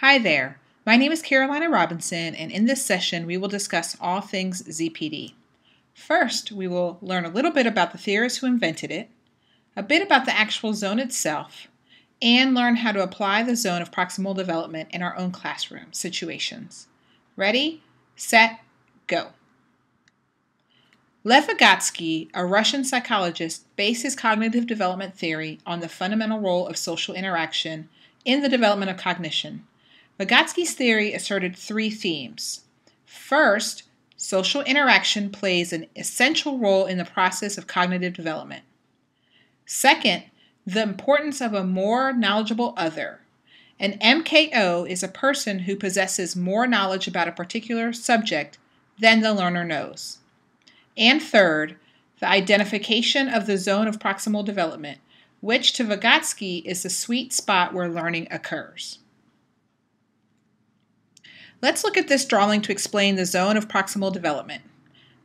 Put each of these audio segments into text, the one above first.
Hi there. My name is Carolina Robinson, and in this session, we will discuss all things ZPD. First, we will learn a little bit about the theorists who invented it, a bit about the actual zone itself, and learn how to apply the zone of proximal development in our own classroom situations. Ready, set, go. Lev Vygotsky, a Russian psychologist, based his cognitive development theory on the fundamental role of social interaction in the development of cognition. Vygotsky's theory asserted three themes. First, social interaction plays an essential role in the process of cognitive development. Second, the importance of a more knowledgeable other. An MKO is a person who possesses more knowledge about a particular subject than the learner knows. And third, the identification of the zone of proximal development, which to Vygotsky is the sweet spot where learning occurs. Let's look at this drawing to explain the zone of proximal development.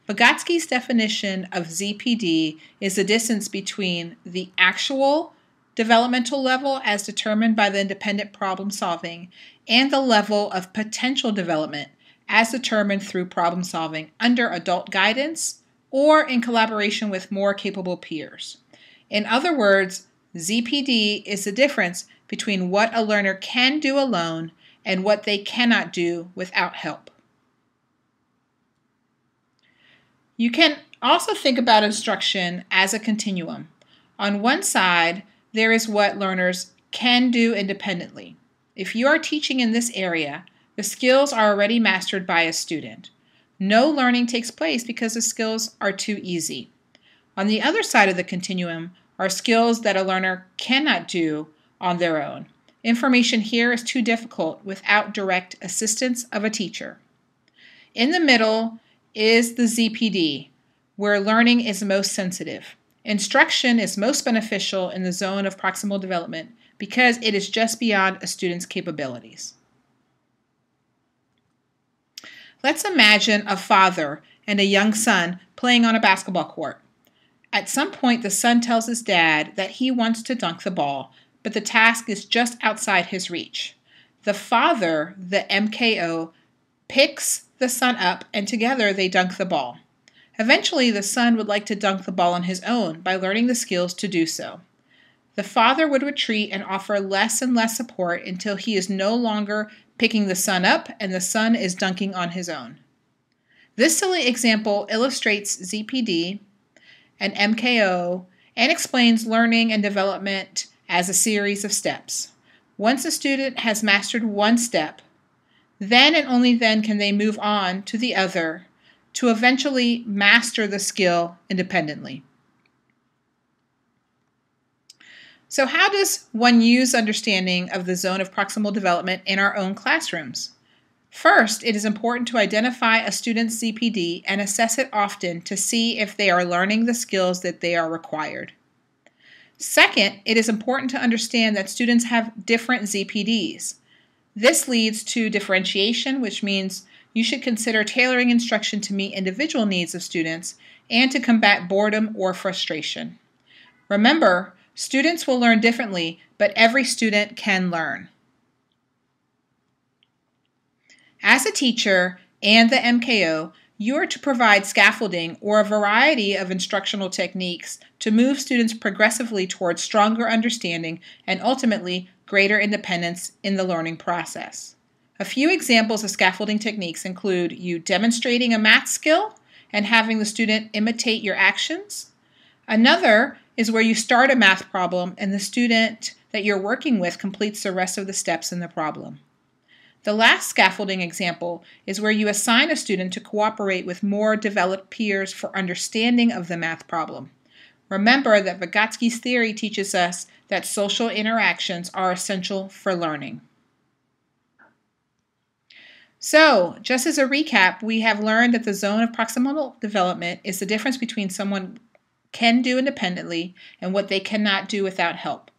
Vygotsky's definition of ZPD is the distance between the actual developmental level as determined by the independent problem solving and the level of potential development as determined through problem solving under adult guidance or in collaboration with more capable peers. In other words, ZPD is the difference between what a learner can do alone and what they cannot do without help. You can also think about instruction as a continuum. On one side, there is what learners can do independently. If you are teaching in this area, the skills are already mastered by a student. No learning takes place because the skills are too easy. On the other side of the continuum are skills that a learner cannot do on their own. Information here is too difficult without direct assistance of a teacher. In the middle is the ZPD, where learning is most sensitive. Instruction is most beneficial in the zone of proximal development because it is just beyond a student's capabilities. Let's imagine a father and a young son playing on a basketball court. At some point, the son tells his dad that he wants to dunk the ball, but the task is just outside his reach. The father, the MKO, picks the son up and together they dunk the ball. Eventually, the son would like to dunk the ball on his own by learning the skills to do so. The father would retreat and offer less and less support until he is no longer picking the son up and the son is dunking on his own. This silly example illustrates ZPD and MKO and explains learning and development as a series of steps. Once a student has mastered one step, then and only then can they move on to the other to eventually master the skill independently. So, how does one use understanding of the zone of proximal development in our own classrooms? First, it is important to identify a student's ZPD and assess it often to see if they are learning the skills that they are required. Second, it is important to understand that students have different ZPDs. This leads to differentiation, which means you should consider tailoring instruction to meet individual needs of students and to combat boredom or frustration. Remember, students will learn differently, but every student can learn. As a teacher and the MKO, you are to provide scaffolding or a variety of instructional techniques to move students progressively towards stronger understanding and ultimately greater independence in the learning process. A few examples of scaffolding techniques include you demonstrating a math skill and having the student imitate your actions. Another is where you start a math problem and the student that you're working with completes the rest of the steps in the problem. The last scaffolding example is where you assign a student to cooperate with more developed peers for understanding of the math problem. Remember that Vygotsky's theory teaches us that social interactions are essential for learning. So, just as a recap, we have learned that the zone of proximal development is the difference between someone can do independently and what they cannot do without help.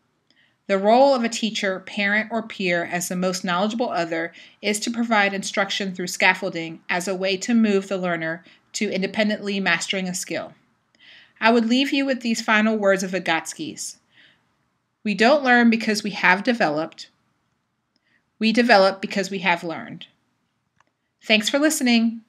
The role of a teacher, parent, or peer as the most knowledgeable other is to provide instruction through scaffolding as a way to move the learner to independently mastering a skill. I would leave you with these final words of Vygotsky's. We don't learn because we have developed. We develop because we have learned. Thanks for listening.